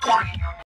con